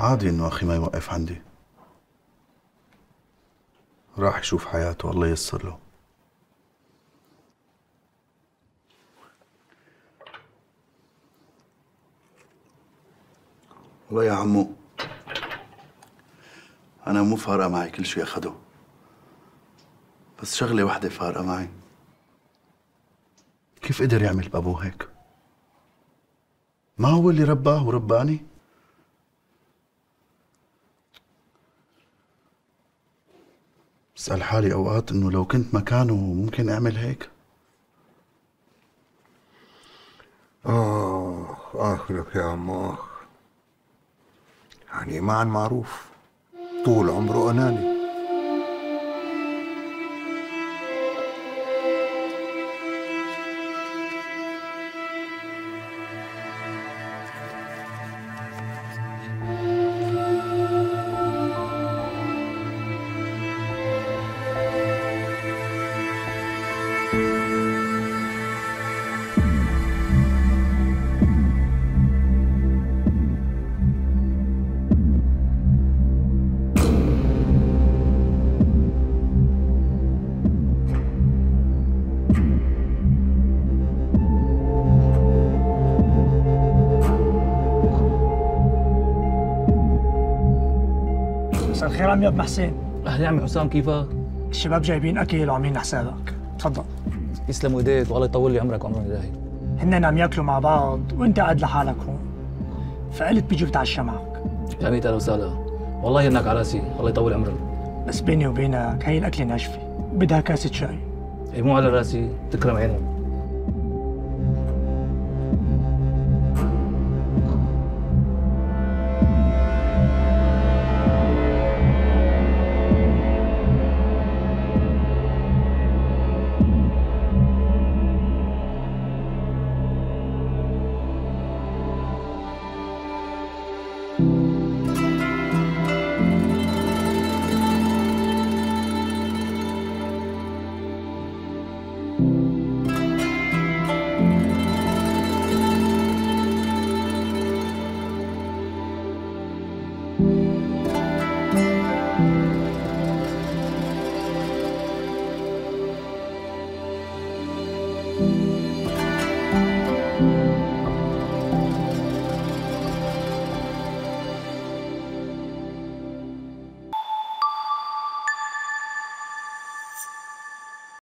عادي إنه أخي ما يوقف عندي راح يشوف حياته الله ييسر له والله يا عمو أنا مو فارقة معي كل شيء أخده بس شغلة واحدة فارقة معي كيف قدر يعمل بأبوه هيك؟ ما هو اللي رباه ورباني؟ بسأل حالي أوقات إنه لو كنت مكانه ممكن أعمل هيك؟ آه آخرك يا عم آخ. يعني معا معروف. طول عمره أناني. مساء الخير عمي ابو حسين أهلا عمي حسام كيفك؟ الشباب جايبين أكل وعاملين حسابك. تفضل. يسلموا ايديك والله يطول لي عمرك وعمر الهي هن عم ياكلوا مع بعض وأنت قاعد لحالك هون. فقلت بيجي بتعشى معك يا ميت أهلا وسهلا. والله انك على راسي الله يطول عمرك. بس بيني وبينك هي الأكلة ناشفة بدها كاسة شاي. إيه مو على راسي تكرم عينك.